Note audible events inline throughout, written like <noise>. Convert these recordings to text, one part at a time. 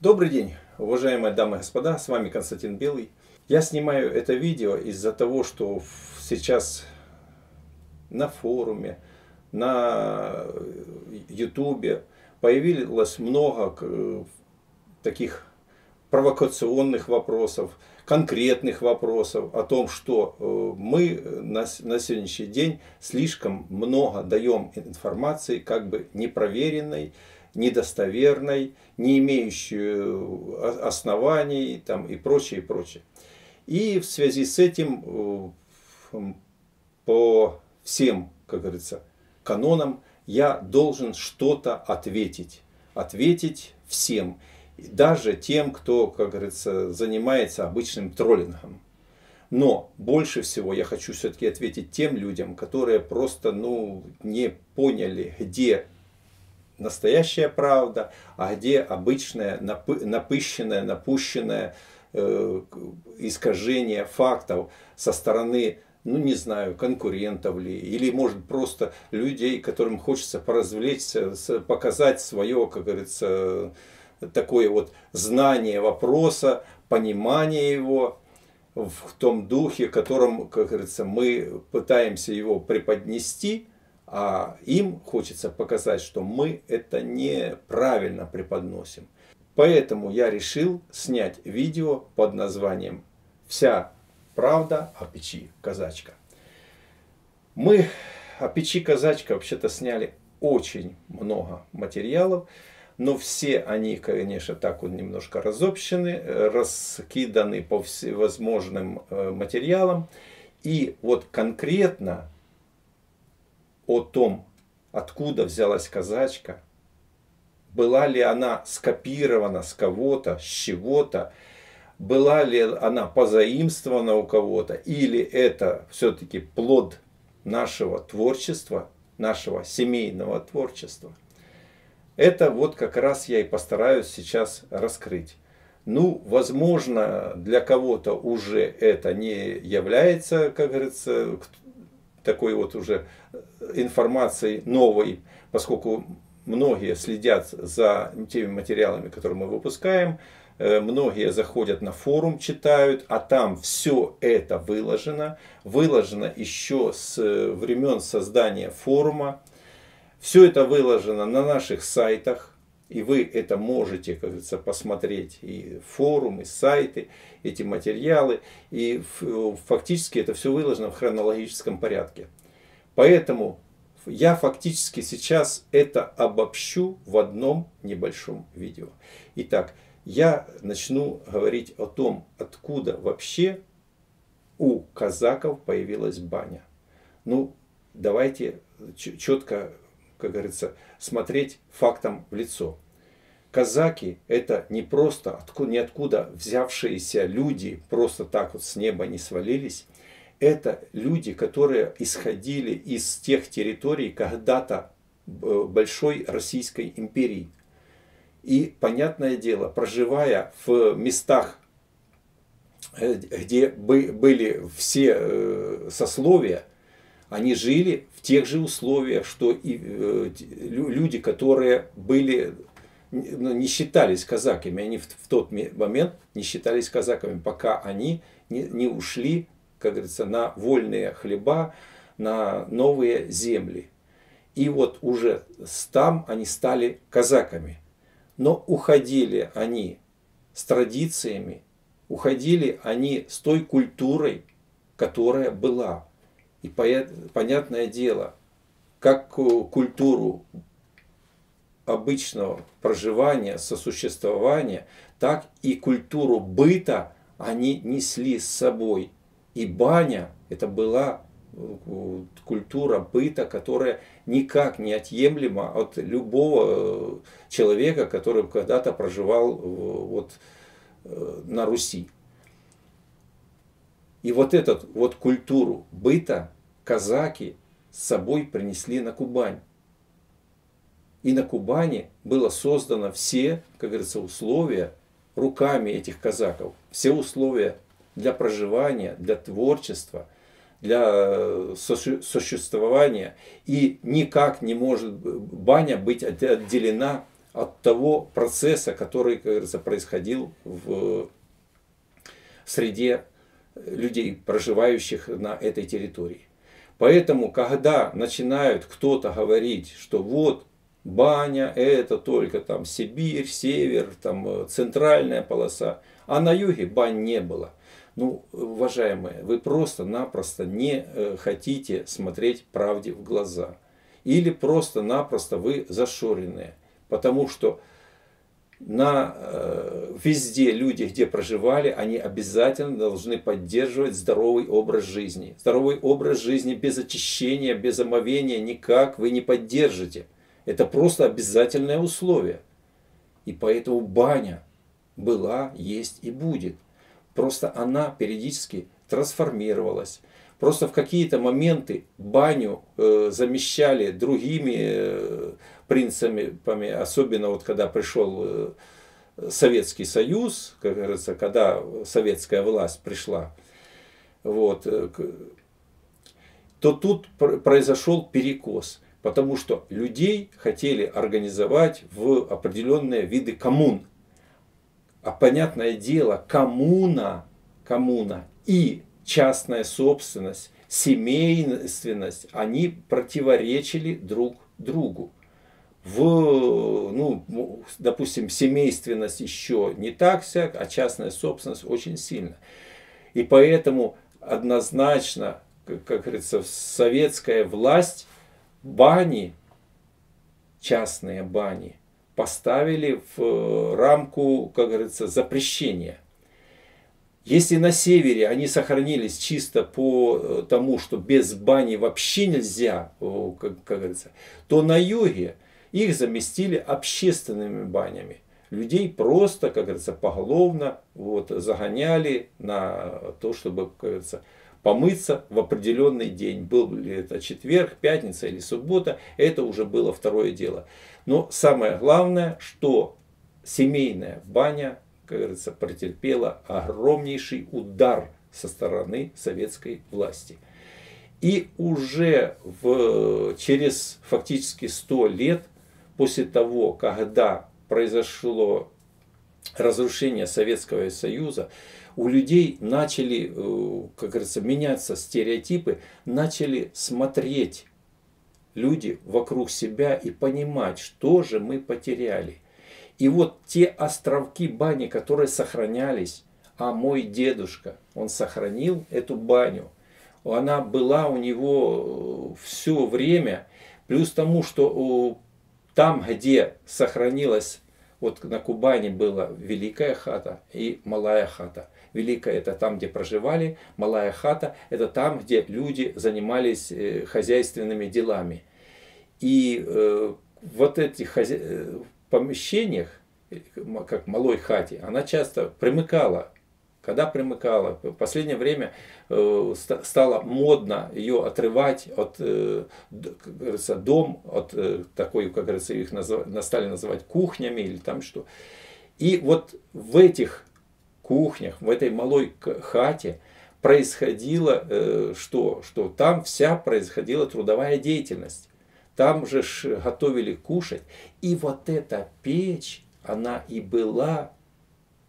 Добрый день, уважаемые дамы и господа, с вами Константин Белый. Я снимаю это видео из-за того, что сейчас на форуме, на ютубе появилось много таких провокационных вопросов, конкретных вопросов о том, что э, мы на, на сегодняшний день слишком много даем информации, как бы непроверенной, недостоверной, не имеющей оснований там, и прочее, и прочее. И в связи с этим э, по всем, как говорится, канонам я должен что-то ответить. Ответить всем. Даже тем, кто, как говорится, занимается обычным троллингом. Но больше всего я хочу все-таки ответить тем людям, которые просто ну, не поняли, где настоящая правда, а где обычная, напыщенная, напущенная э, искажение фактов со стороны, ну не знаю, конкурентов ли, или может просто людей, которым хочется поразвлечься, показать свое, как говорится, такое вот знание вопроса, понимание его в том духе, в котором, как говорится, мы пытаемся его преподнести – а им хочется показать, что мы это неправильно преподносим. Поэтому я решил снять видео под названием «Вся правда о печи казачка». Мы о печи казачка вообще-то сняли очень много материалов, но все они, конечно, так вот немножко разобщены, раскиданы по всевозможным э, материалам. И вот конкретно о том, откуда взялась казачка, была ли она скопирована с кого-то, с чего-то, была ли она позаимствована у кого-то, или это все-таки плод нашего творчества, нашего семейного творчества. Это вот как раз я и постараюсь сейчас раскрыть. Ну, возможно, для кого-то уже это не является, как говорится, такой вот уже информацией новой, поскольку многие следят за теми материалами, которые мы выпускаем, э, многие заходят на форум, читают, а там все это выложено, выложено еще с э, времен создания форума, все это выложено на наших сайтах, и вы это можете, как говорится, посмотреть и форумы, и сайты, эти материалы. И фактически это все выложено в хронологическом порядке. Поэтому я фактически сейчас это обобщу в одном небольшом видео. Итак, я начну говорить о том, откуда вообще у казаков появилась баня. Ну, давайте четко как говорится, смотреть фактом в лицо. Казаки – это не просто откуда, ниоткуда взявшиеся люди, просто так вот с неба не свалились. Это люди, которые исходили из тех территорий когда-то э, большой Российской империи. И, понятное дело, проживая в местах, э, где были все э, сословия, они жили в тех же условиях, что и э, люди, которые были, ну, не считались казаками, они в, тот момент не считались казаками, пока они не ушли, как говорится, на вольные хлеба, на новые земли. И вот уже там они стали казаками. Но уходили они с традициями, уходили они с той культурой, которая была. И понятное дело, как культуру обычного проживания, сосуществования, так и культуру быта они несли с собой. И баня это была э, культура быта, которая никак не отъемлема от любого э, человека, который когда-то проживал э, вот, на Руси. И вот эту вот культуру быта казаки с собой принесли на Кубань. И на Кубани было создано все, как говорится, условия руками этих казаков. Все условия для проживания, для творчества, для э, существования. И никак не может баня быть отделена от того процесса, который, как говорится, происходил в среде людей, проживающих на этой территории. Поэтому, когда начинают кто-то говорить, что вот баня это только там Сибирь, север, там э, центральная полоса, а на юге бань не было. Ну, уважаемые, вы просто-напросто не э, хотите смотреть правде в глаза. Или просто-напросто вы зашоренные. Потому что на э, везде люди, где проживали, они обязательно должны поддерживать здоровый образ жизни. Здоровый образ жизни без очищения, без омовения никак вы не поддержите. Это просто обязательное условие. И поэтому баня была, есть и будет. Просто она периодически трансформировалась. Просто в какие-то моменты баню э, замещали другими э, принципами, особенно вот когда пришел э, Советский Союз, как говорится, когда советская власть пришла, вот, э, то тут произошел перекос, потому что людей хотели организовать в определенные виды коммун. А понятное дело, коммуна, коммуна и частная собственность, семейственность, они противоречили друг другу. В, ну, допустим, семейственность еще не так всяк, а частная собственность очень сильно. И поэтому однозначно, как, как говорится, советская власть бани, частные бани, поставили в рамку, как говорится, запрещения – если на севере они сохранились чисто по э, тому, что без бани вообще нельзя, как, как говорится, то на юге их заместили общественными банями. Людей просто, как говорится, поголовно вот, загоняли на то, чтобы, как говорится, помыться в определенный день. Был ли это четверг, пятница или суббота, это уже было второе дело. Но самое главное, что семейная баня как говорится, претерпела огромнейший удар со стороны советской власти. И уже в, через фактически 100 лет после того, когда произошло разрушение Советского Союза, у людей начали, э, как говорится, меняться стереотипы, начали смотреть люди вокруг себя и понимать, что же мы потеряли – и вот те островки бани, которые сохранялись, а мой дедушка, он сохранил эту баню, она была у него э, все время, плюс тому, что там, где сохранилась, вот на Кубани была великая хата и малая хата. Великая это там, где проживали, малая хата это там, где люди занимались э, хозяйственными делами. И э, вот эти хозя помещениях, как малой хате, она часто примыкала. Когда примыкала, в последнее время э, стало модно ее отрывать от, э, как говорится, дом, от э, такой, как говорится, их назов, стали называть кухнями или там что. И вот в этих кухнях, в этой малой хате происходило что? Что там вся происходила трудовая деятельность. Там же готовили кушать. И вот эта печь, она и была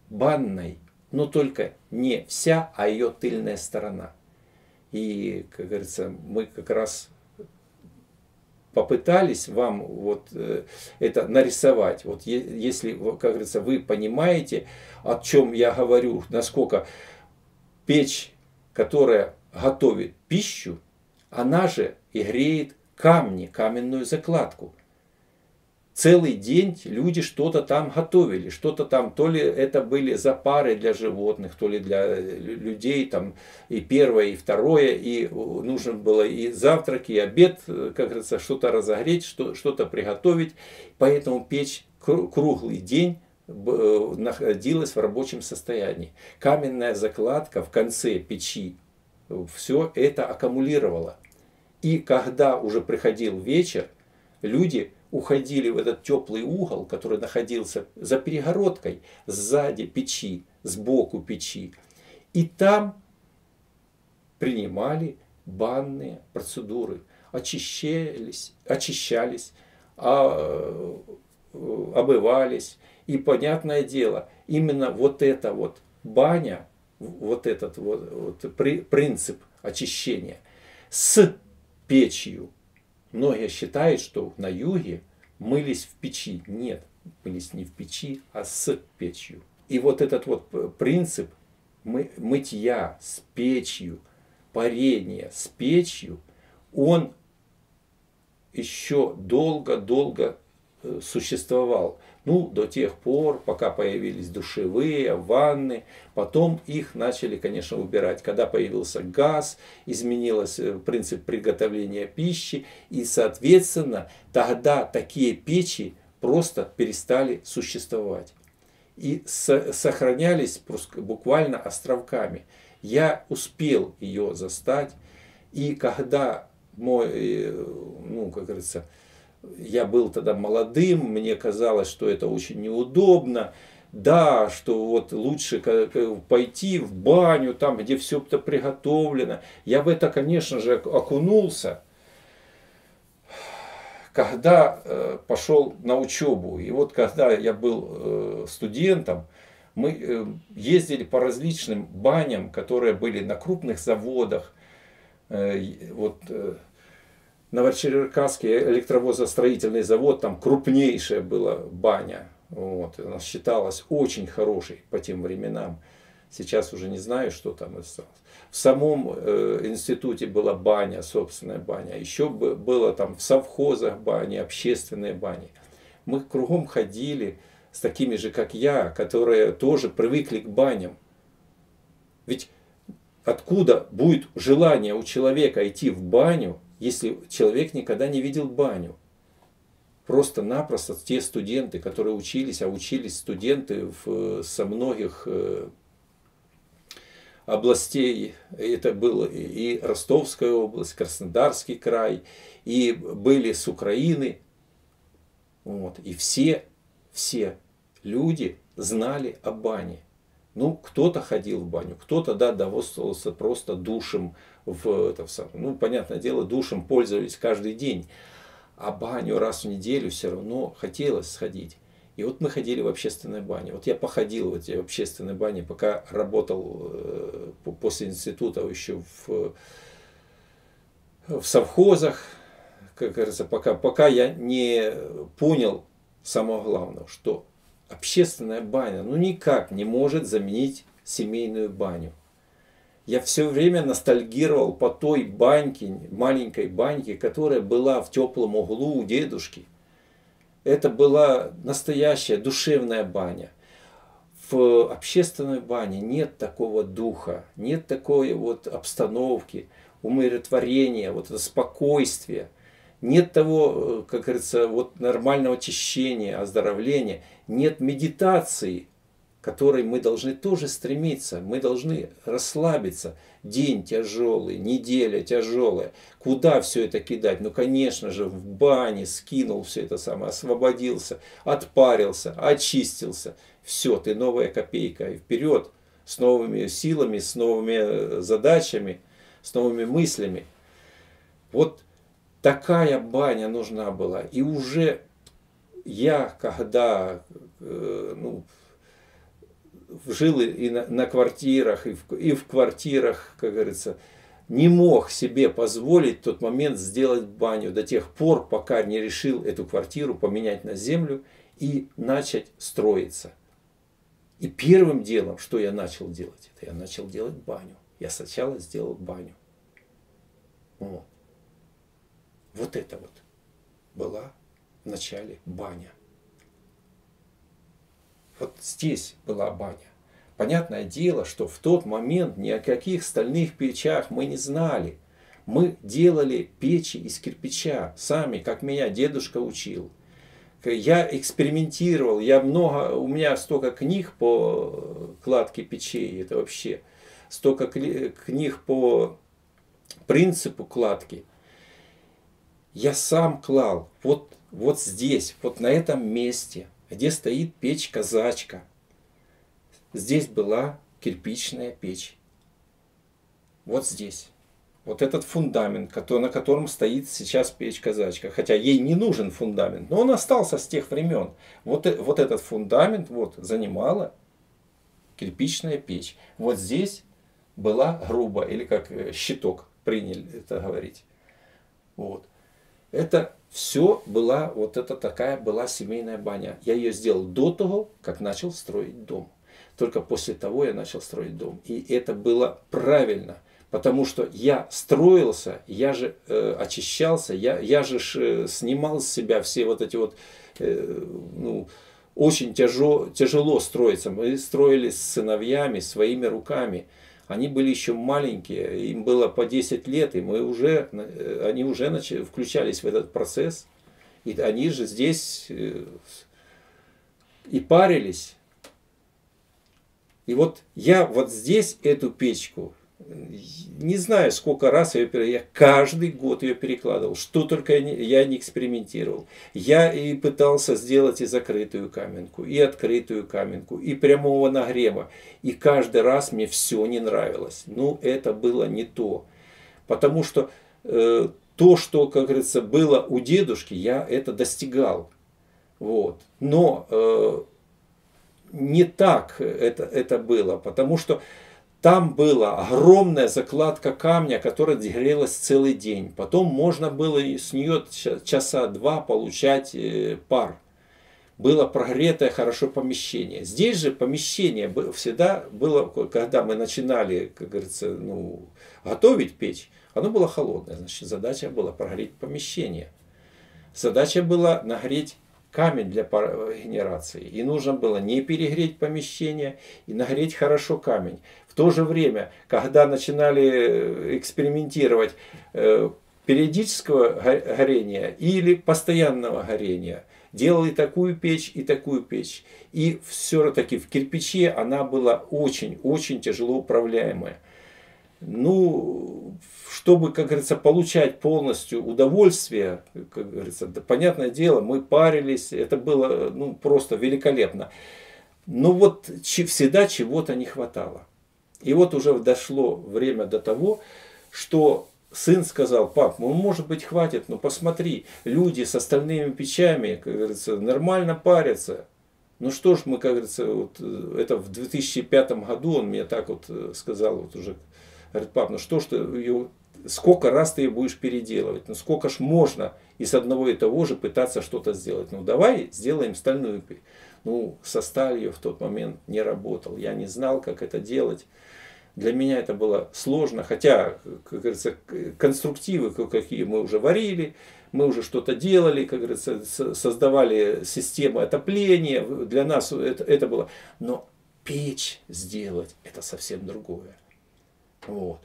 банной, но только не вся, а ее тыльная сторона. И, как говорится, мы как раз попытались вам вот э, это нарисовать. Вот если, как говорится, вы понимаете, о чем я говорю, насколько печь, которая готовит пищу, она же и греет камни, каменную закладку. Целый день люди что-то там готовили, что-то там, то ли это были запары для животных, то ли для людей, там и первое, и второе, и нужно было и завтрак, и обед, как говорится, что-то разогреть, что-то приготовить. Поэтому печь круглый день э, находилась в рабочем состоянии. Каменная закладка в конце печи все это аккумулировала. И когда уже приходил вечер, люди уходили в этот теплый угол, который находился за перегородкой, сзади печи, сбоку печи. И там принимали банные процедуры, очищались, очищались, а э, обывались. И понятное дело, именно вот эта вот баня, вот этот вот, вот принцип очищения с печью. Многие считают, что на юге мылись в печи. Нет, мылись не в печи, а с печью. И вот этот вот принцип мы, мытья с печью, парения с печью, он еще долго-долго э, существовал. Ну, до тех пор, пока появились душевые, ванны, потом их начали, конечно, убирать. Когда появился газ, изменился э, принцип приготовления пищи, и, соответственно, тогда такие печи просто перестали существовать. И сохранялись буквально островками. Я успел ее застать, и когда мой, э, ну, как говорится, я был тогда молодым, мне казалось, что это очень неудобно. Да, что вот лучше пойти в баню, там, где все это приготовлено. Я в это, конечно же, окунулся, когда э, пошел на учебу. И вот когда я был э, студентом, мы э, ездили по различным баням, которые были на крупных заводах. Вот Новочеркасский электровозостроительный завод, там крупнейшая была баня. Вот, она считалась очень хорошей по тем временам. Сейчас уже не знаю, что там осталось. В самом э, институте была баня, собственная баня. Еще было там в совхозах бани, общественные бани. Мы кругом ходили с такими же, как я, которые тоже привыкли к баням. Ведь откуда будет желание у человека идти в баню, если человек никогда не видел баню. Просто-напросто те студенты, которые учились, а учились студенты в, со многих э, областей, это было и Ростовская область, Краснодарский край, и были с Украины, вот, и все, все люди знали о бане. Ну, кто-то ходил в баню, кто-то, да, довольствовался просто душем в, это, в, ну, понятное дело, душем пользовались каждый день. А баню раз в неделю все равно хотелось сходить. И вот мы ходили в общественной бане. Вот я походил в эти общественные бани, пока работал э, после института еще в, в совхозах, как говорится, пока, пока я не понял самого главного, что общественная баня ну никак не может заменить семейную баню. Я все время ностальгировал по той баньке, маленькой баньке, которая была в теплом углу у дедушки. Это была настоящая душевная баня. В общественной бане нет такого духа, нет такой вот обстановки, умиротворения, вот это спокойствия. Нет того, как говорится, вот нормального очищения, оздоровления, нет медитации, которой мы должны тоже стремиться. Мы должны расслабиться. День тяжелый, неделя тяжелая. Куда все это кидать? Ну, конечно же, в бане скинул все это самое, освободился, отпарился, очистился. Все, ты новая копейка. И вперед с новыми силами, с новыми э, задачами, с новыми мыслями. Вот такая баня нужна была. И уже я, когда э, ну, жил и на, на квартирах, и в, и в квартирах, как говорится, не мог себе позволить в тот момент сделать баню до тех пор, пока не решил эту квартиру поменять на землю и начать строиться. И первым делом, что я начал делать, это я начал делать баню. Я сначала сделал баню. Вот, вот это вот была в начале баня. Вот здесь была баня. Понятное дело, что в тот момент ни о каких стальных печах мы не знали. Мы делали печи из кирпича сами, как меня дедушка учил. Я экспериментировал, я много, у меня столько книг по кладке печей, это вообще столько книг по принципу кладки. Я сам клал вот, вот здесь, вот на этом месте – где стоит печь-казачка. Здесь была кирпичная печь. Вот здесь. вот этот фундамент, на котором стоит сейчас печь-казачка. Хотя ей не нужен фундамент, но он остался с тех времен. Вот, э, вот этот фундамент вот, занимала кирпичная печь. Вот здесь была груба, или как э, щиток приняли это говорить. Вот. Это все была, вот это такая была семейная баня. Я ее сделал до того, как начал строить дом. Только после того я начал строить дом. И это было правильно – Потому что я строился, я же э, очищался, я, я же э, снимал с себя все вот эти вот, э, ну, очень тяжело, тяжело строиться. Мы строили с сыновьями, своими руками. Они были еще маленькие, им было по 10 лет, и мы уже, э, они уже начали, включались в этот процесс. И они же здесь э, и парились. И вот я вот здесь эту печку, не знаю, сколько раз я я каждый год ее перекладывал, что только я не, я не экспериментировал. Я и пытался сделать и закрытую каменку, и открытую каменку, и прямого нагрева. И каждый раз мне все не нравилось. Ну, это было не то. Потому что э, то, что, как говорится, было у дедушки, я это достигал. Вот. Но э, не так это, это было, потому что там была огромная закладка камня, которая грелась целый день. Потом можно было с нее часа два получать э, пар. Было прогретое хорошо помещение. Здесь же помещение всегда было, когда мы начинали, как говорится, ну, готовить печь, оно было холодное. Значит, задача была прогреть помещение. Задача была нагреть камень для генерации. И нужно было не перегреть помещение и нагреть хорошо камень. В то же время, когда начинали э, экспериментировать э, периодического горения или постоянного горения, делали такую печь и такую печь. И все-таки в кирпиче она была очень-очень тяжело управляемая. Ну, чтобы, как говорится, получать полностью удовольствие, как говорится, да, понятное дело, мы парились, это было ну, просто великолепно. Но вот всегда чего-то не хватало. И вот уже дошло время до того, что сын сказал, пап, ну может быть хватит, но посмотри, люди с остальными печами, как говорится, нормально парятся. Ну что ж мы, как говорится, вот э, это в 2005 году он мне так вот э, сказал, вот уже, говорит, пап, ну что ж ты сколько раз ты ее будешь переделывать, ну сколько ж можно из одного и того же пытаться что-то сделать. Ну давай сделаем стальную. Ну со сталью в тот момент не работал, я не знал, как это делать. Для меня это было сложно, хотя, как говорится, конструктивы какие мы уже варили, мы уже что-то делали, как говорится, создавали системы отопления, для нас это, это было. Но печь сделать, это совсем другое. Вот.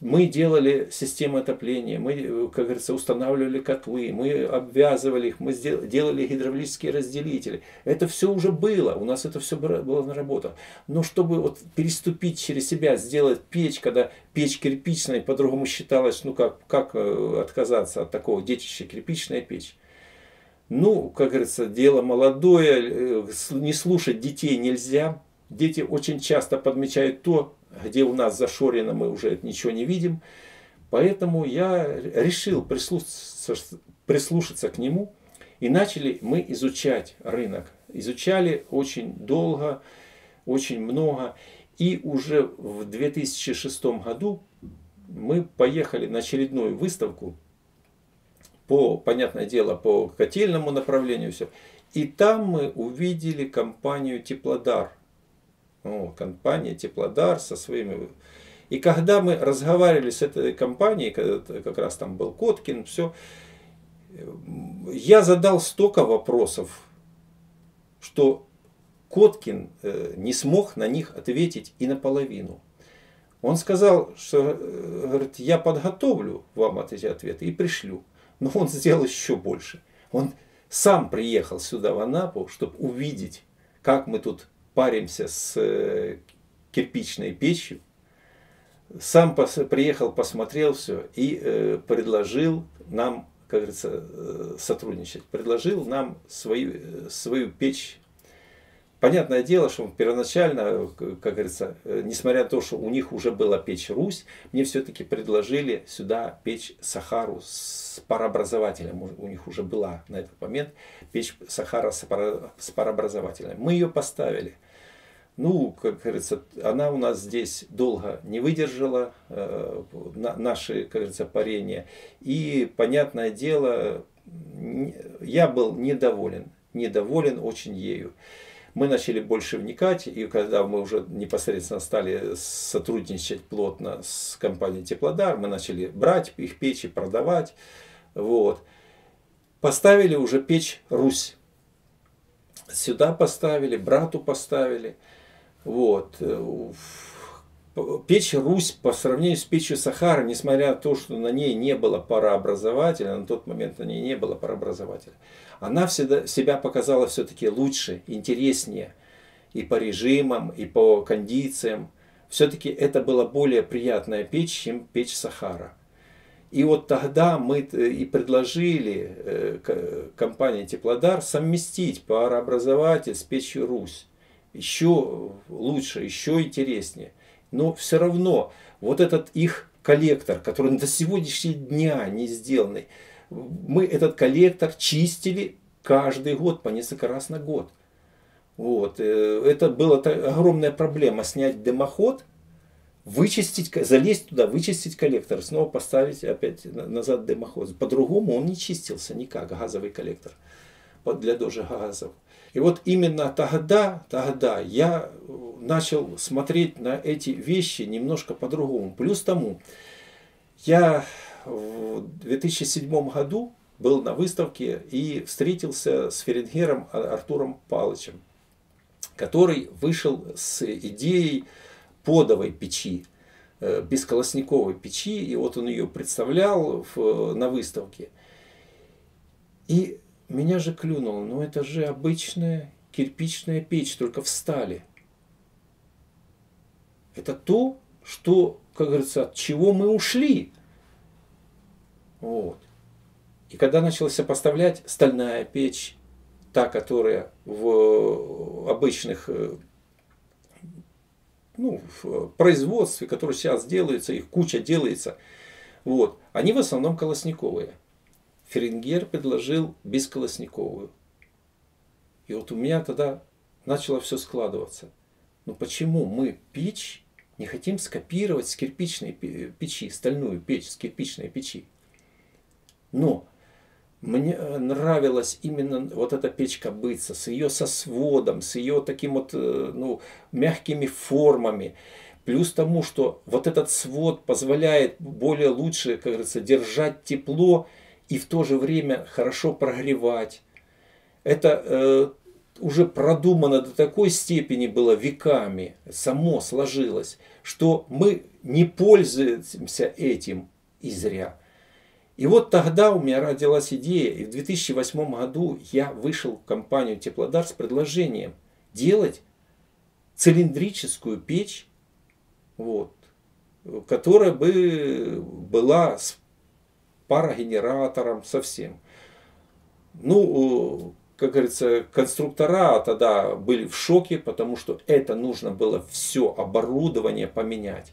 Мы делали систему отопления, мы, как говорится, устанавливали котлы, мы обвязывали их, мы делали гидравлические разделители. Это все уже было, у нас это все было наработано. Но чтобы вот переступить через себя, сделать печь, когда печь кирпичная, по-другому считалось, ну как, как э, отказаться от такого детища, кирпичная печь. Ну, как говорится, дело молодое, э, не слушать детей нельзя. Дети очень часто подмечают то, где у нас зашорено, мы уже ничего не видим. Поэтому я решил прислушаться, прислушаться к нему. И начали мы изучать рынок. Изучали очень долго, очень много. И уже в 2006 году мы поехали на очередную выставку по, понятное дело, по котельному направлению все. И там мы увидели компанию Теплодар – ну, компания Теплодар со своими... И когда мы разговаривали с этой компанией, как раз там был Коткин, все, я задал столько вопросов, что Коткин э, не смог на них ответить и наполовину. Он сказал, что говорит, я подготовлю вам эти ответы и пришлю. Но он сделал еще больше. Он сам приехал сюда, в Анапу, чтобы увидеть, как мы тут паримся с э, кирпичной печью. Сам приехал, посмотрел все и э, предложил нам, как говорится, э, сотрудничать. Предложил нам свою, свою печь Понятное дело, что первоначально, как говорится, несмотря на то, что у них уже была печь Русь, мне все-таки предложили сюда печь Сахару с парообразователем. У них уже была на этот момент печь Сахара с парообразователем. Мы ее поставили. Ну, как говорится, она у нас здесь долго не выдержала э, наши, как говорится, парения. И, понятное дело, я был недоволен, недоволен очень ею мы начали больше вникать, и когда мы уже непосредственно стали сотрудничать плотно с компанией Теплодар, мы начали брать их печи, продавать. Вот. Поставили уже печь Русь. Сюда поставили, брату поставили. Вот. Печь Русь по сравнению с печью Сахара, несмотря на то, что на ней не было парообразователя, на тот момент на ней не было парообразователя, она всегда себя показала все-таки лучше, интереснее и по режимам, и по кондициям. Все-таки это была более приятная печь, чем печь Сахара. И вот тогда мы и предложили э, компании Теплодар совместить парообразователь с печью Русь. Еще лучше, еще интереснее. Но все равно вот этот их коллектор, который до сегодняшнего дня не сделанный, мы этот коллектор чистили каждый год, по несколько раз на год. Вот. Э, это была огромная проблема, снять дымоход, вычистить, залезть туда, вычистить коллектор, снова поставить опять назад дымоход. По-другому он не чистился никак, газовый коллектор для дожига газов. И вот именно тогда, тогда я начал смотреть на эти вещи немножко по-другому. Плюс тому, я в 2007 году был на выставке и встретился с Ференгером Артуром Палычем, который вышел с идеей подовой печи, э, бесколосниковой печи, и вот он ее представлял в, на выставке. И меня же клюнуло, ну это же обычная кирпичная печь, только в стали. Это то, что, как говорится, от чего мы ушли. Вот. И когда началось сопоставлять стальная печь, та, которая в обычных э, ну, в производстве, которое сейчас делается, их куча делается, вот, они в основном колосниковые. Ферингер предложил бесколосниковую. И вот у меня тогда начало все складываться. Но почему мы печь не хотим скопировать с кирпичной печи, стальную печь с кирпичной печи? Но мне нравилась именно вот эта печка быца, с ее со сводом, с ее таким вот э, ну, мягкими формами. Плюс тому, что вот этот свод позволяет более лучше, как говорится, держать тепло и в то же время хорошо прогревать. Это э, уже продумано до такой степени было веками, само сложилось, что мы не пользуемся этим и зря. И вот тогда у меня родилась идея, и в 2008 году я вышел в компанию Теплодар с предложением делать цилиндрическую печь, вот, которая бы была с парогенератором совсем. Ну, как говорится, конструктора тогда были в шоке, потому что это нужно было все оборудование поменять.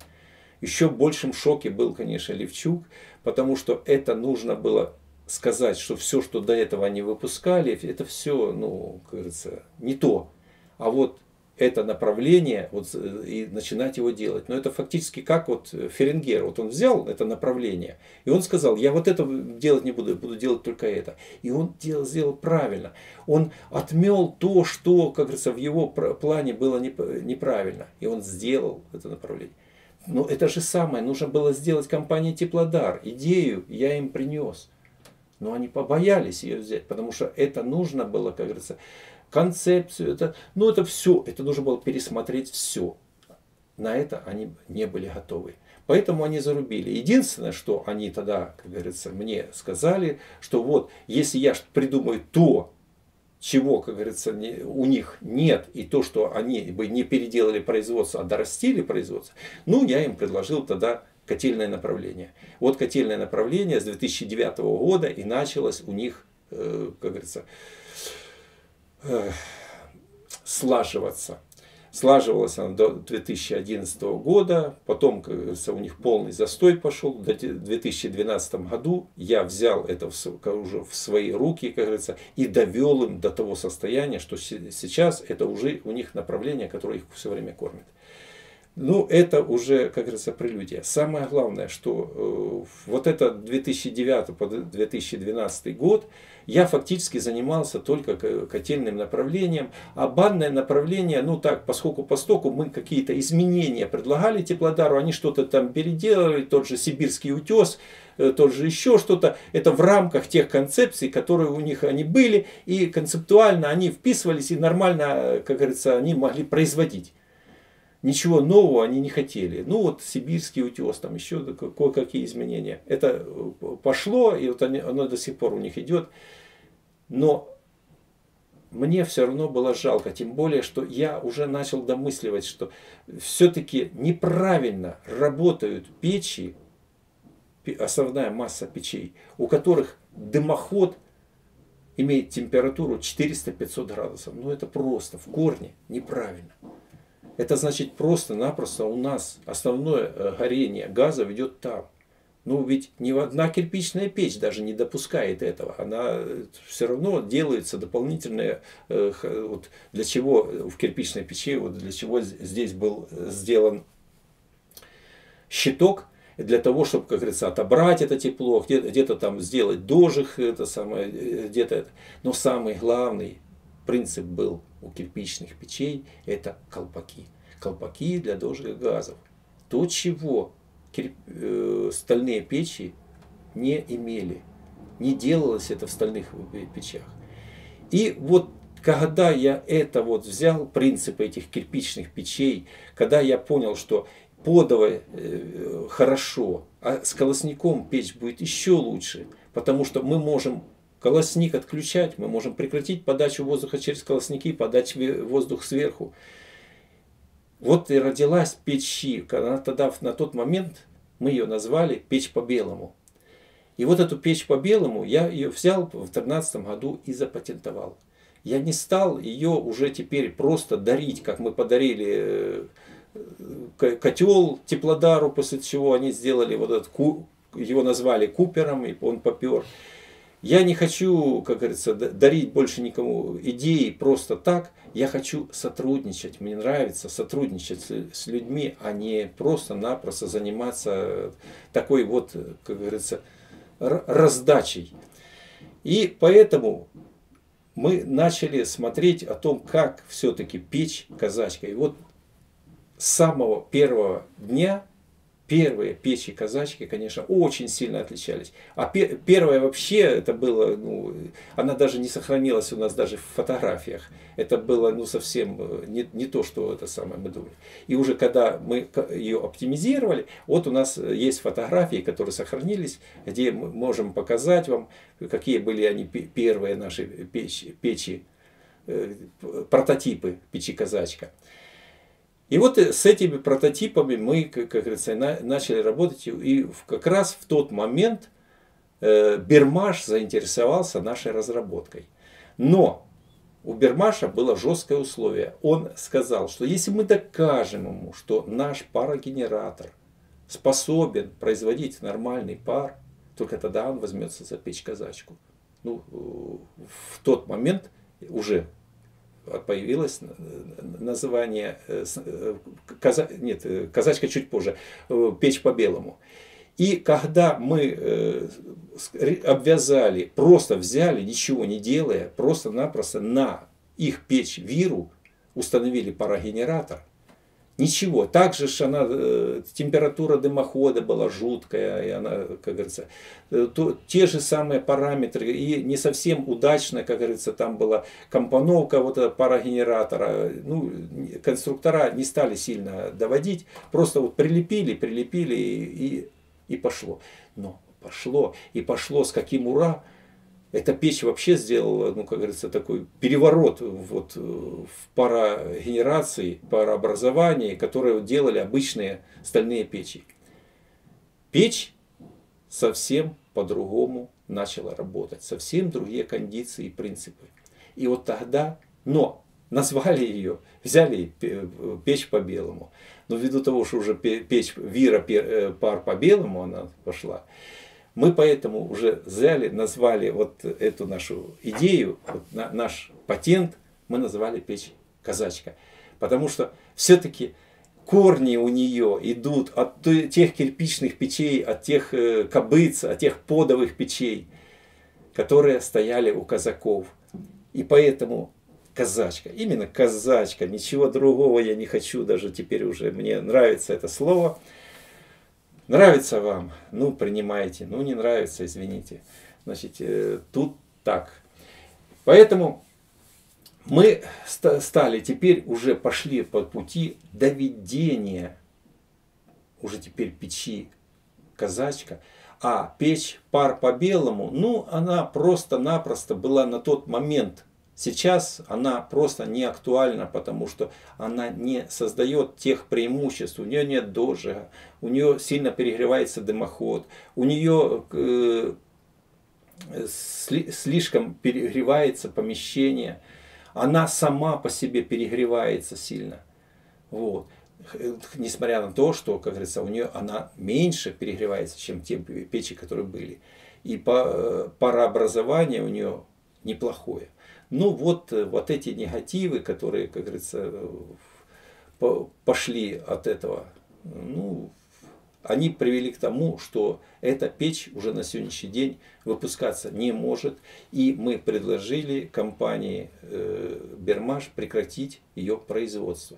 Еще в большем шоке был, конечно, Левчук, потому что это нужно было сказать, что все, что до этого они выпускали, это все, ну, как говорится, не то. А вот это направление вот, э, и начинать его делать. Но это фактически как вот Ференгер, вот он взял это направление, и он сказал, я вот это делать не буду, буду делать только это. И он делал, сделал правильно. Он отмел то, что, как говорится, в его плане было неправильно. И он сделал это направление. Но это же самое нужно было сделать компании Теплодар. Идею я им принес. Но они побоялись ее взять, потому что это нужно было, как говорится, концепцию. Это, ну это все, это нужно было пересмотреть все. На это они не были готовы. Поэтому они зарубили. Единственное, что они тогда, как говорится, мне сказали, что вот, если я придумаю то, чего, как говорится, не, у них нет, и то, что они бы не переделали производство, а дорастили производство, ну, я им предложил тогда котельное направление. Вот котельное направление с 2009 года и началось у них, э, как говорится, э, слаживаться. Слаживалась она до 2011 года, потом, как говорится, у них полный застой пошел. В 2012 году я взял это уже в свои руки, как говорится, и довел им до того состояния, что сейчас это уже у них направление, которое их все время кормит. Ну, это уже, как говорится, прелюдия. Самое главное, что э, вот это 2009 по 2012 год я фактически занимался только котельным направлением, а банное направление, ну так, поскольку постоку мы какие-то изменения предлагали Теплодару, они что-то там переделали, тот же сибирский утес, э, тот же еще что-то. Это в рамках тех концепций, которые у них они были, и концептуально они вписывались, и нормально, э, как говорится, они могли производить ничего нового они не хотели. Ну вот сибирский утес, там еще кое-какие изменения. Это э, пошло, и вот оно до сих пор у них идет. Но мне все равно было жалко, тем более, что я уже начал домысливать, что все-таки неправильно работают печи, основная масса печей, у которых дымоход имеет температуру 400-500 градусов. Ну это просто в корне неправильно. Это значит просто-напросто у нас основное э, горение газа ведет там. Ну ведь ни одна кирпичная печь даже не допускает этого. Она э, все равно делается дополнительная, э, вот для чего в кирпичной печи, вот для чего здесь был сделан щиток, для того, чтобы, как говорится, отобрать это тепло, где-то где там сделать дожиг, это самое, где-то это. Но самый главный принцип был у кирпичных печей – это колпаки. Колпаки для дожига газов. То, чего э, стальные печи не имели. Не делалось это в стальных печах. И вот когда я это вот взял, принципы этих кирпичных печей, когда я понял, что подово э, хорошо, а с колосником печь будет еще лучше, потому что мы можем колосник отключать, мы можем прекратить подачу воздуха через колосники, подать воздух сверху. Вот и родилась печь. Она тогда, на тот момент, мы ее назвали печь по-белому. И вот эту печь по-белому я ее взял в 2013 году и запатентовал. Я не стал ее уже теперь просто дарить, как мы подарили э, котел Теплодару, после чего они сделали вот этот, его назвали Купером, и он попер. Я не хочу, как говорится, дарить больше никому идеи просто так. Я хочу сотрудничать. Мне нравится сотрудничать с людьми, а не просто-напросто заниматься такой вот, как говорится, раздачей. И поэтому мы начали смотреть о том, как все-таки печь казачка. И вот с самого первого дня первые печи казачки, конечно, очень сильно отличались. А пе первая вообще, это было, ну, она даже не сохранилась у нас даже в фотографиях. Это было, ну, совсем э, не, не то, что это самое мы думали. И уже когда мы ее оптимизировали, вот у нас есть фотографии, которые сохранились, где мы можем показать вам, какие были они первые наши печи, печи э, прототипы печи казачка. И вот э, с этими прототипами мы, как говорится, начали работать. И как раз в тот момент э, Бермаш заинтересовался нашей разработкой. Но у Бермаша было жесткое условие. Он сказал, что если мы докажем ему, что наш парогенератор способен производить нормальный пар, только тогда он возьмется за печь казачку. Ну, э, в тот момент уже появилось название, э, э, каза, нет, э, казачка чуть позже, печь по-белому. И когда мы обвязали, просто взяли, ничего не делая, просто-напросто на их печь виру установили парогенератор – Ничего. Также ж она, э, температура дымохода была жуткая, и она, как говорится, э, то, те же самые параметры, и не совсем удачно, как говорится, там была компоновка вот этого парогенератора. Ну, конструктора не стали сильно доводить, просто вот прилепили, прилепили и, и, и пошло. Но пошло, и пошло с каким ура, эта печь вообще сделала, ну, как говорится, такой переворот вот в парогенерации, парообразовании, которые делали обычные стальные печи. Печь совсем по-другому начала работать, совсем другие кондиции и принципы. И вот тогда, но назвали ее, взяли печь по-белому. Но ввиду того, что уже печь Вира э, пар по-белому она пошла, мы поэтому уже взяли, назвали вот эту нашу идею, вот наш патент, мы назвали печь казачка. Потому что все-таки корни у нее идут от тех кирпичных печей, от тех э, кобыц, от тех подовых печей, которые стояли у казаков. И поэтому казачка, именно казачка, ничего другого я не хочу даже теперь уже, мне нравится это слово. Нравится вам, ну принимайте, ну не нравится, извините. Значит, э, тут так. Поэтому мы стали, теперь уже пошли по пути доведения уже теперь печи казачка, а печь пар по белому, ну она просто-напросто была на тот момент Сейчас она просто не актуальна, потому что она не создает тех преимуществ. У нее нет дожига, у нее сильно перегревается дымоход, у нее э, слишком перегревается помещение, она сама по себе перегревается сильно. Вот. Несмотря на то, что, как говорится, у нее она меньше перегревается, чем те печи, которые были. И по, э, парообразование у нее неплохое. Ну вот, э, вот эти негативы, которые, как говорится, пошли от этого, ну, они привели к тому, что эта печь уже на сегодняшний день выпускаться не может. И мы предложили компании э, Бермаш прекратить ее производство.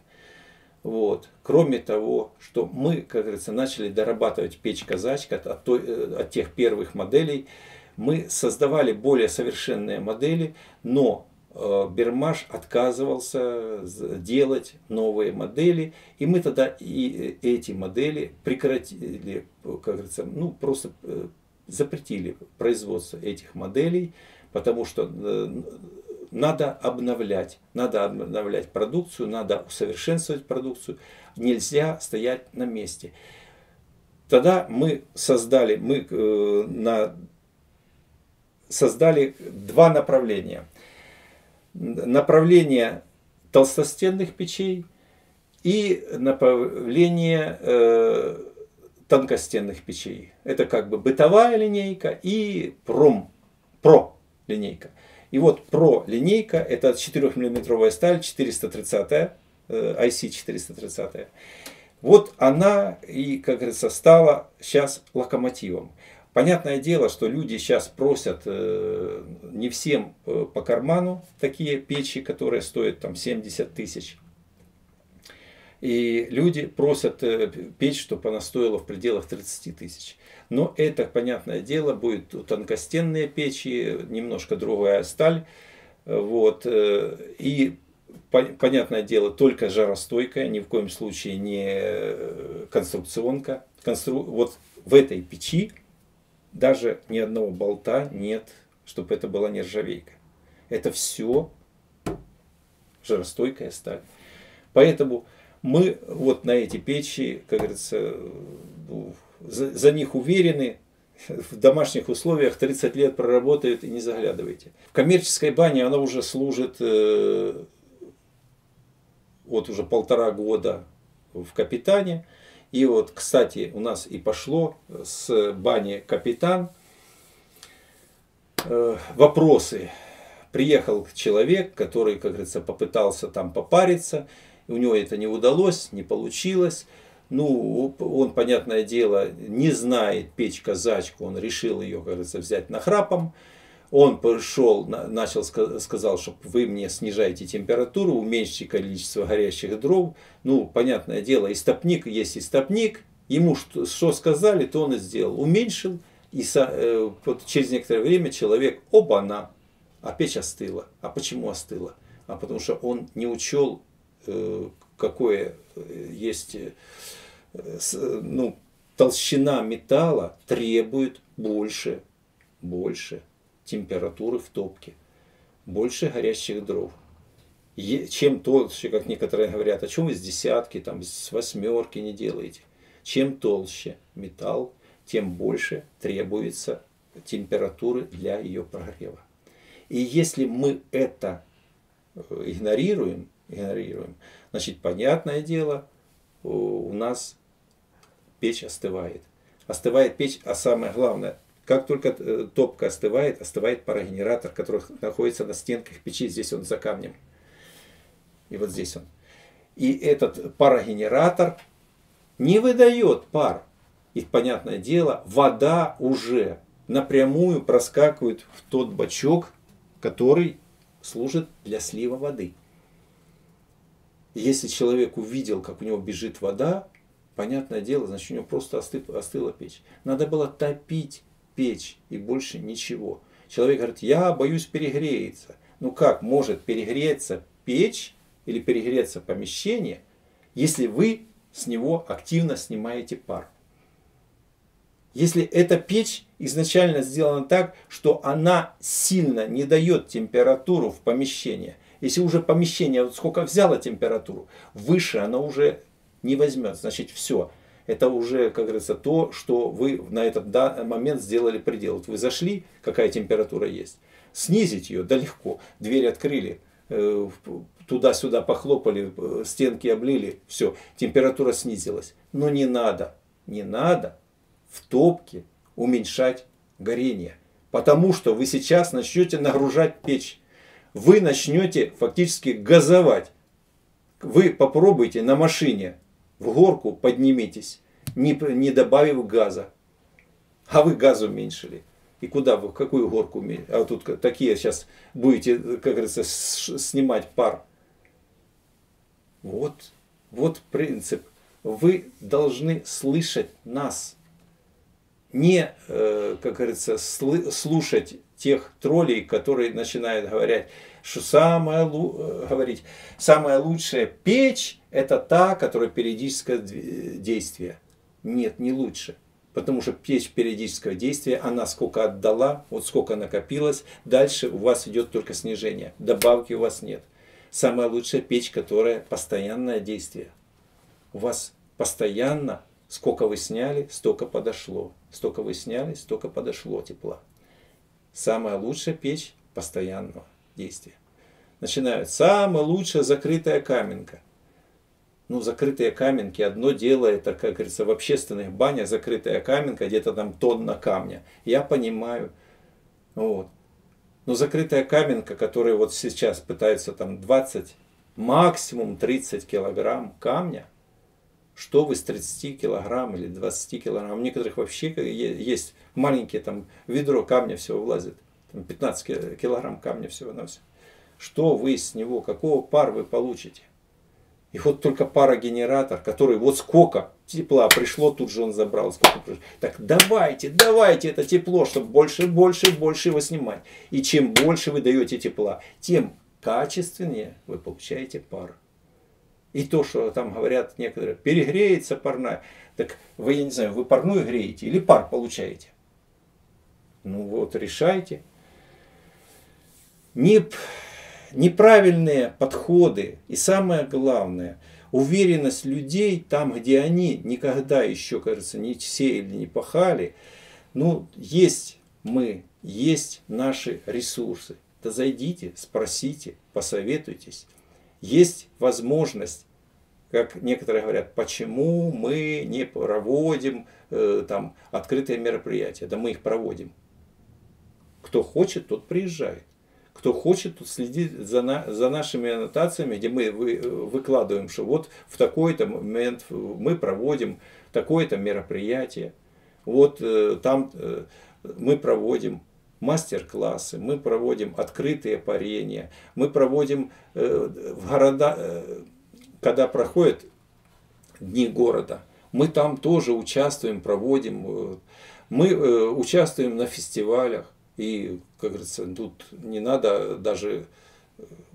Вот. Кроме того, что мы, как говорится, начали дорабатывать печь казачка от, той, э, от тех первых моделей, мы создавали более совершенные модели, но э, Бермаш отказывался делать новые модели, и мы тогда и э, эти модели прекратили, как говорится, ну просто э, запретили производство этих моделей, потому что надо обновлять, надо обновлять продукцию, надо усовершенствовать продукцию, нельзя стоять на месте. Тогда мы создали, мы на создали два направления. Направление толстостенных печей и направление э, тонкостенных печей. Это как бы бытовая линейка и пром, про линейка. И вот про линейка это 4-миллиметровая сталь 430, э, IC 430. Вот она и, как говорится, стала сейчас локомотивом. Понятное дело, что люди сейчас просят э, не всем э, по карману такие печи, которые стоят там 70 тысяч. И люди просят э, печь, чтобы она стоила в пределах 30 тысяч. Но это, понятное дело, будет тонкостенные печи, немножко другая сталь. Вот. И понятное дело, только жаростойкая, ни в коем случае не конструкционка. Констру... Вот в этой печи даже ни одного болта нет, чтобы это была нержавейка. Это все жаростойкая сталь. Поэтому мы вот на эти печи, как говорится, ну, за, за них уверены, <laughs> в домашних условиях 30 лет проработают и не заглядывайте. В коммерческой бане она уже служит э, вот уже полтора года в капитане. И вот, кстати, у нас и пошло с бани капитан э, вопросы. Приехал человек, который, как говорится, попытался там попариться, у него это не удалось, не получилось. Ну, он, понятное дело, не знает печь казачку, он решил ее, как говорится, взять нахрапом. храпом он пришел, начал, сказал, что вы мне снижаете температуру, уменьшите количество горящих дров. Ну, понятное дело, истопник есть истопник. Ему что, что сказали, то он и сделал. Уменьшил, и э, вот через некоторое время человек, оба-на, а печь остыла. А почему остыла? А потому что он не учел, э, какое э, есть, э, с, ну, толщина металла требует больше, больше температуры в топке, больше горящих дров. Чем толще, как некоторые говорят, о чем вы с десятки, там, с восьмерки не делаете. Чем толще металл, тем больше требуется температуры для ее прогрева. И если мы это э, игнорируем, игнорируем. Значит, понятное дело, у нас печь остывает. Остывает печь, а самое главное, как только э, топка остывает, остывает парогенератор, который находится на стенках печи, здесь он за камнем. И вот здесь он. И этот парогенератор не выдает пар. И, понятное дело, вода уже напрямую проскакивает в тот бачок, который служит для слива воды. Если человек увидел, как у него бежит вода, понятное дело, значит, у него просто остыла, остыла печь. Надо было топить печь и больше ничего. Человек говорит, я боюсь перегреется. Ну как может перегреться печь или перегреться помещение, если вы с него активно снимаете пар? Если эта печь изначально сделана так, что она сильно не дает температуру в помещение, если уже помещение вот сколько взяло температуру, выше она уже не возьмет, значит все. Это уже, как говорится, то, что вы на этот момент сделали предел. Вот вы зашли, какая температура есть. Снизить ее, да легко. Дверь открыли, э, туда-сюда похлопали, э, стенки облили, все, температура снизилась. Но не надо, не надо в топке уменьшать горение. Потому что вы сейчас начнете нагружать печь. Вы начнете фактически газовать. Вы попробуйте на машине в горку подниметесь, не, не добавив газа. А вы газ уменьшили. И куда вы, какую горку уменьшили? А тут такие сейчас будете, как говорится, снимать пар. Вот, вот принцип. Вы должны слышать нас не, э, как говорится, слушать тех троллей, которые начинают говорить, что самое, э, говорить, самая лучшая печь – это та, которая периодическое действие. Нет, не лучше. Потому что печь периодического действия, она сколько отдала, вот сколько накопилось, дальше у вас идет только снижение. Добавки у вас нет. Самая лучшая печь, которая постоянное действие. У вас постоянно Сколько вы сняли, столько подошло. Столько вы сняли, столько подошло тепла. Самая лучшая печь постоянного действия. Начинают. Самая лучшая закрытая каменка. Ну, закрытые каменки, одно дело, это, как говорится, в общественных банях закрытая каменка, где-то там тонна камня. Я понимаю. Вот. Но закрытая каменка, которая вот сейчас пытаются там 20, максимум 30 килограмм камня – что вы с 30 килограмм или 20 килограмм. У некоторых вообще есть маленькие там ведро камня всего влазит. Там 15 килограмм камня всего на все. Что вы с него, какого пар вы получите? И вот только парогенератор, который вот сколько тепла пришло, тут же он забрал. Сколько пришло. Так давайте, давайте это тепло, чтобы больше, больше, больше его снимать. И чем больше вы даете тепла, тем качественнее вы получаете пар. И то, что там говорят некоторые, перегреется парная. Так вы, я не знаю, вы парную греете или пар получаете? Ну вот, решайте. Не, неправильные подходы и самое главное, уверенность людей там, где они никогда еще, кажется, не сеяли, не пахали. Ну, есть мы, есть наши ресурсы. Да зайдите, спросите, посоветуйтесь есть возможность, как некоторые говорят, почему мы не проводим э, там открытые мероприятия. Да мы их проводим. Кто хочет, тот приезжает. Кто хочет, тот следит за, на, за нашими аннотациями, где мы вы, выкладываем, что вот в такой-то момент мы проводим такое-то мероприятие. Вот э, там э, мы проводим мастер-классы, мы проводим открытые парения, мы проводим э, в города, э, когда проходят дни города, мы там тоже участвуем, проводим, э, мы э, участвуем на фестивалях, и, как говорится, тут не надо даже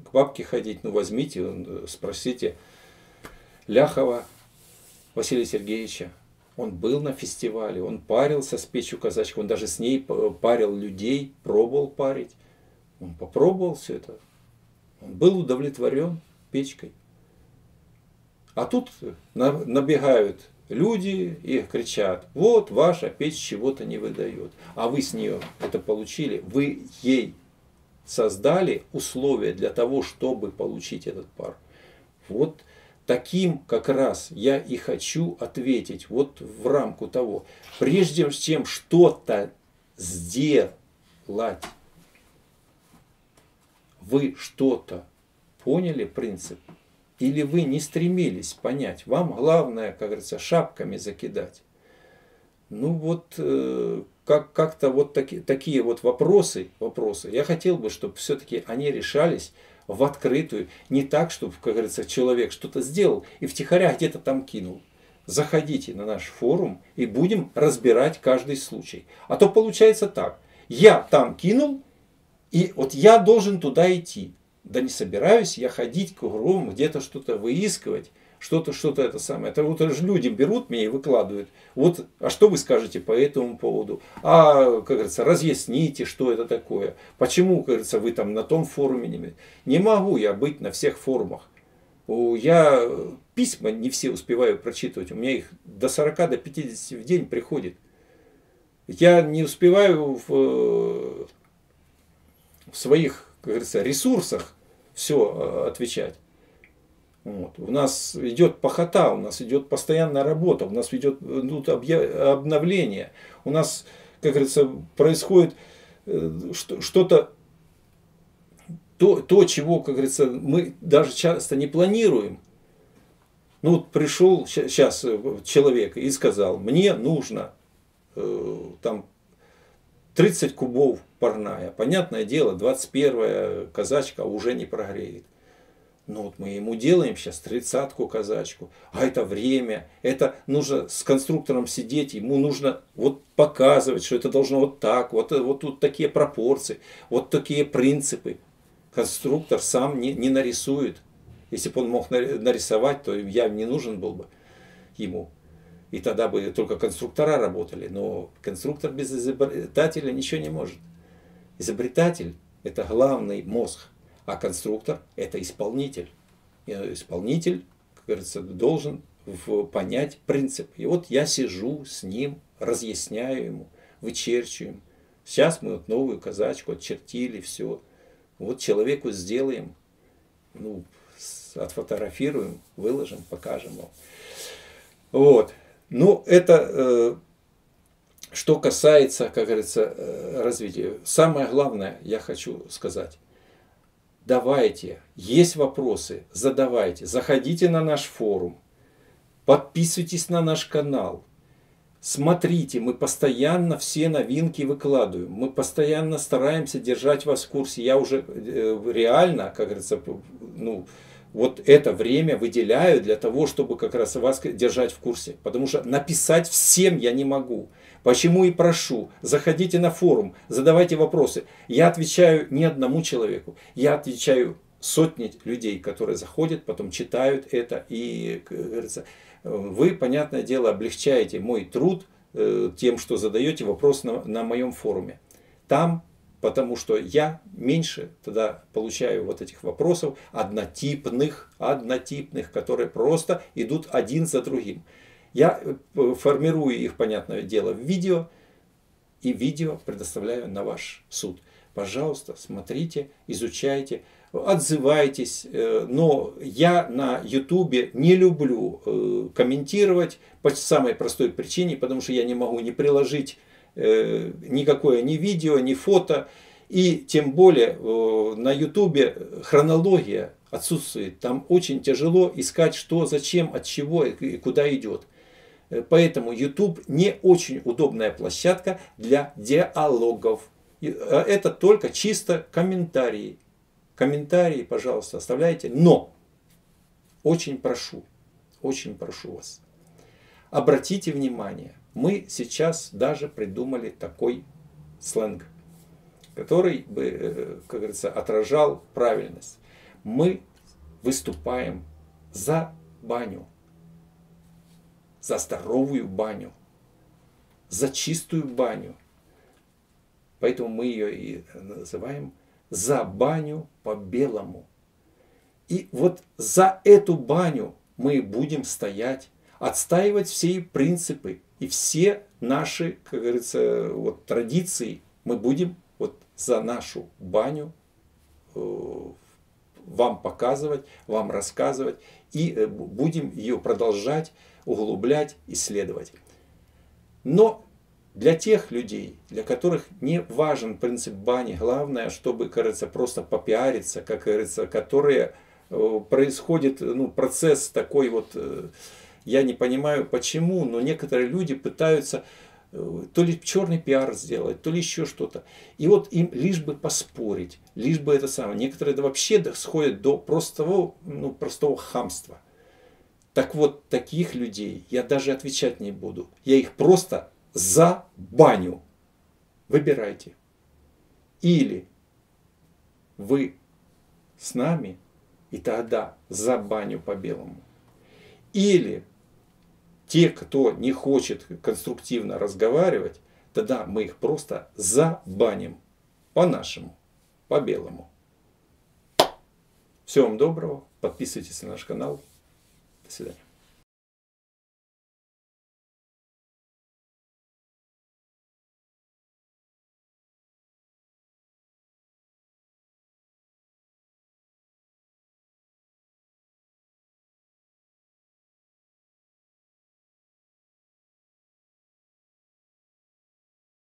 к бабке ходить, ну возьмите, спросите Ляхова Василия Сергеевича, он был на фестивале, он парился с печью казачкой, он даже с ней парил людей, пробовал парить. Он попробовал все это. Он был удовлетворен печкой. А тут набегают люди и кричат, вот ваша печь чего-то не выдает. А вы с нее это получили, вы ей создали условия для того, чтобы получить этот пар. Вот таким как раз я и хочу ответить, вот в рамку того. Прежде чем что-то сделать, вы что-то поняли принцип? Или вы не стремились понять? Вам главное, как говорится, шапками закидать. Ну вот э, как, как-то вот таки, такие вот вопросы, вопросы, я хотел бы, чтобы все-таки они решались в открытую, не так, чтобы, как говорится, человек что-то сделал и втихаря где-то там кинул. Заходите на наш форум и будем разбирать каждый случай. А то получается так. Я там кинул, и вот я должен туда идти. Да не собираюсь я ходить кругом, где-то что-то выискивать, что-то, что-то это самое. Это вот же люди берут меня и выкладывают. Вот, а что вы скажете по этому поводу? А, как говорится, разъясните, что это такое. Почему, как говорится, вы там на том форуме не... Не могу я быть на всех форумах. Я письма не все успеваю прочитывать. У меня их до 40, до 50 в день приходит. Я не успеваю в в своих, как говорится, ресурсах все э, отвечать. Вот. У нас идет похота, у нас идет постоянная работа, у нас идет идут обновление, у нас, как говорится, происходит э, что-то, то, то, чего, как говорится, мы даже часто не планируем. Ну вот пришел сейчас э, человек и сказал, мне нужно там 30 кубов парная. Понятное дело, 21 казачка уже не прогреет. Ну вот мы ему делаем сейчас тридцатку казачку, а это время, это нужно с конструктором сидеть, ему нужно вот показывать, что это должно вот так, вот, вот тут такие пропорции, вот такие принципы. Конструктор сам не, не нарисует. Если бы он мог нарисовать, то я не нужен был бы ему. И тогда бы только конструктора работали. Но конструктор без изобретателя ничего не может. Изобретатель – это главный мозг, а конструктор – это исполнитель. И исполнитель, как говорится, должен понять принцип. И вот я сижу с ним, разъясняю ему, вычерчиваем. Сейчас мы вот новую казачку отчертили, все. Вот человеку сделаем, ну, отфотографируем, выложим, покажем ему. Вот. Ну, это э, что касается, как говорится, э, развития. Самое главное, я хочу сказать. Давайте, есть вопросы, задавайте, заходите на наш форум, подписывайтесь на наш канал, смотрите, мы постоянно все новинки выкладываем, мы постоянно стараемся держать вас в курсе. Я уже э, реально, как говорится, ну, вот это время выделяю для того, чтобы как раз вас держать в курсе. Потому что написать всем я не могу. Почему и прошу, заходите на форум, задавайте вопросы. Я отвечаю не одному человеку, я отвечаю сотни людей, которые заходят, потом читают это. И, говорится, вы, понятное дело, облегчаете мой труд э, тем, что задаете вопрос на, на моем форуме. Там потому что я меньше тогда получаю вот этих вопросов однотипных, однотипных, которые просто идут один за другим. Я э, формирую их, понятное дело, в видео, и видео предоставляю на ваш суд. Пожалуйста, смотрите, изучайте, отзывайтесь. Э, но я на ютубе не люблю э, комментировать по самой простой причине, потому что я не могу не приложить никакое ни видео, ни фото. И тем более э, на ютубе хронология отсутствует. Там очень тяжело искать, что, зачем, от чего и куда идет. Э, поэтому YouTube не очень удобная площадка для диалогов. Это только чисто комментарии. Комментарии, пожалуйста, оставляйте. Но очень прошу, очень прошу вас, обратите внимание, мы сейчас даже придумали такой сленг, который бы, э, как говорится, отражал правильность. Мы выступаем за баню, за здоровую баню, за чистую баню. Поэтому мы ее и называем за баню по-белому. И вот за эту баню мы будем стоять, отстаивать все принципы, и все наши, как говорится, вот, традиции мы будем вот за нашу баню э, вам показывать, вам рассказывать и э, будем ее продолжать, углублять, исследовать. Но для тех людей, для которых не важен принцип бани, главное, чтобы, кажется, просто попиариться, как говорится, которые э, происходит ну, процесс такой вот, я не понимаю почему, но некоторые люди пытаются э, то ли черный пиар сделать, то ли еще что-то. И вот им лишь бы поспорить, лишь бы это самое. Некоторые да вообще сходят до простого, ну, простого хамства. Так вот, таких людей я даже отвечать не буду. Я их просто за баню. Выбирайте. Или вы с нами, и тогда за баню по-белому. Или те, кто не хочет конструктивно разговаривать, тогда мы их просто забаним по-нашему, по-белому. Всего вам доброго, подписывайтесь на наш канал. До свидания.